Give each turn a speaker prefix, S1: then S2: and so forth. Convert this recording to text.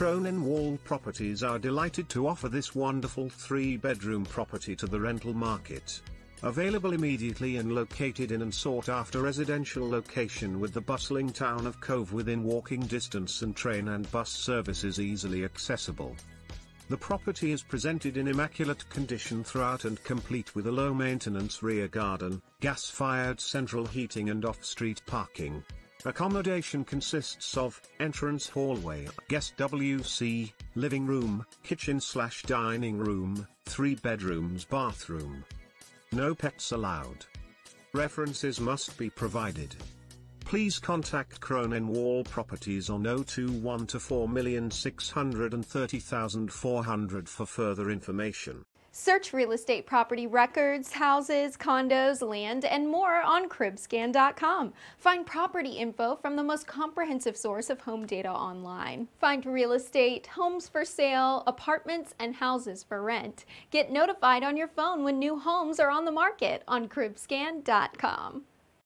S1: Cronin Wall Properties are delighted to offer this wonderful three-bedroom property to the rental market. Available immediately and located in and sought after residential location with the bustling town of Cobh within walking distance and train and bus services easily accessible. The property is presented in immaculate condition throughout and complete with a low maintenance rear garden, gas fired central heating and off street parking. Accommodation consists of entrance hallway, guest WC, living room, kitchen slash dining room, three bedrooms bathroom. No pets allowed. References must be provided. Please contact Cronin Wall Properties on 021 to 4630400 for further information.
S2: Search real estate property records, houses, condos, land, and more on cribscan.com. Find property info from the most comprehensive source of home data online. Find real estate, homes for sale, apartments, and houses for rent. Get notified on your phone when new homes are on the market on cribscan.com.